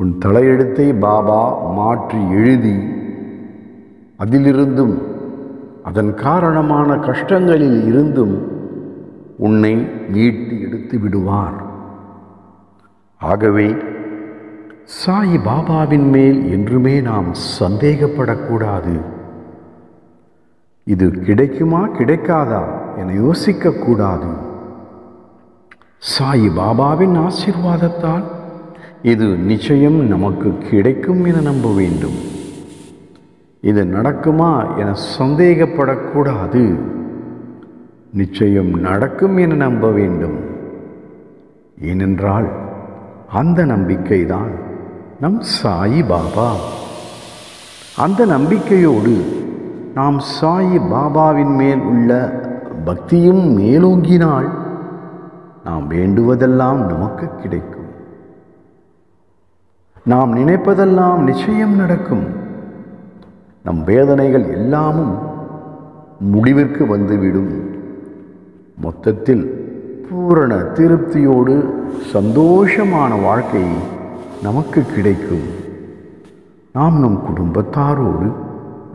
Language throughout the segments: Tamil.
உன் தலையெழுத்தை பாபா மாற்றி எழுதி அதிலிருந்தும் அதன் காரணமான கஷ்டங்களில் இருந்தும் உன்னை மீட்டு எடுத்து விடுவார். ஆகவே சாய் பாபாவின் மேல் என்றுமே நாம் சந்தேகப்படக்கூடாது. இது கிடைக்குமா கிடைக்காதா என யோசிக்கக்கூடாது. சாய் பாபாவின் ஆசீர்வாதத்தால் இது நிச்சயம் நமக்கு கிடைக்கும் என நம்ப வேண்டும். இது நடக்குமா என சந்தேகப்படக்கூடாது. நிச்சயம் நடக்கும் என நம்ப வேண்டும். ஏனென்றால் அந்த நம்பிக்கைதான் நம் சாயி பாபா. அந்த நம்பிக்கையோடு நாம் சாயி பாபாவின் மேல் உள்ள பக்தியும் மேலோங்கினால் நாம் வேண்டுவதெல்லாம் நமக்கு கிடைக்கும். நாம் நினைப்பதெல்லாம் நிச்சயம் நடக்கும். நம் வேதனைகள் எல்லாமும் முடிவிற்கு வந்துவிடும். மொத்தத்தில் பூரண திருப்தியோடு சந்தோஷமான வாழ்க்கை நமக்கு கிடைக்கும். நாம் நம் குடும்பத்தாரோடு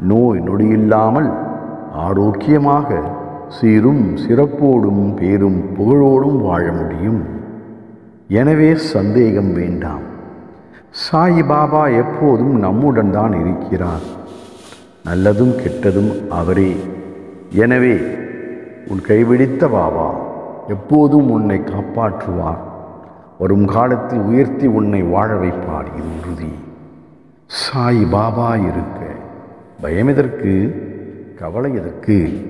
நோய் நொடியில்லாமல் ஆரோக்கியமாக சீரும் சிறப்போடும் பேரும் புகழோடும் வாழ முடியும். எனவே சந்தேகம் வேண்டாம். சாய் பாபா எப்போதும் நம்முடன் தான் இருக்கிறார். நல்லதும் கெட்டதும் அவரே. எனவே உன் கைவிடித்த பாபா எப்போதும் உன்னை காப்பாற்றுவார். வரும் காலத்தில் உயர்த்தி உன்னை வாழ வைப்பார் இது உறுதி. சாய் பாபா இருக்க. பயம் எதற்கு? கவலை எதற்கு?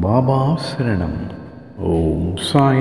பாபா சரணம். ஓம் சாய்